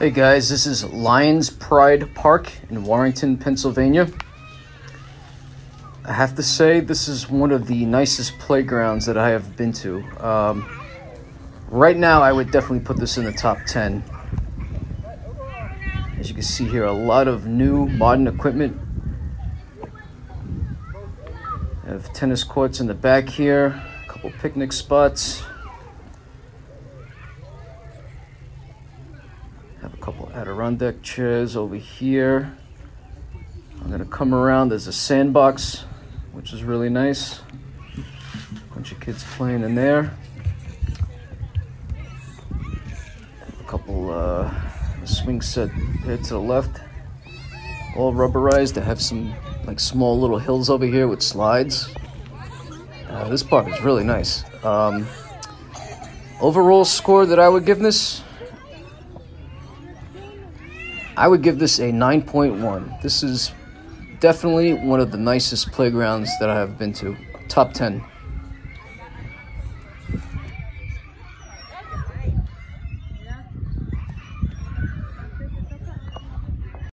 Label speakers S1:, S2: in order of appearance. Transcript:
S1: Hey guys, this is Lions Pride Park in Warrington, Pennsylvania. I have to say, this is one of the nicest playgrounds that I have been to. Um, right now, I would definitely put this in the top 10. As you can see here, a lot of new modern equipment. Have tennis courts in the back here, a couple picnic spots. Have a couple Adirondack chairs over here. I'm gonna come around. There's a sandbox, which is really nice. Bunch of kids playing in there. A couple uh, swing set here to the left, all rubberized. They have some like small little hills over here with slides. Uh, this park is really nice. Um, overall score that I would give this, I would give this a 9.1. This is definitely one of the nicest playgrounds that I have been to. Top 10.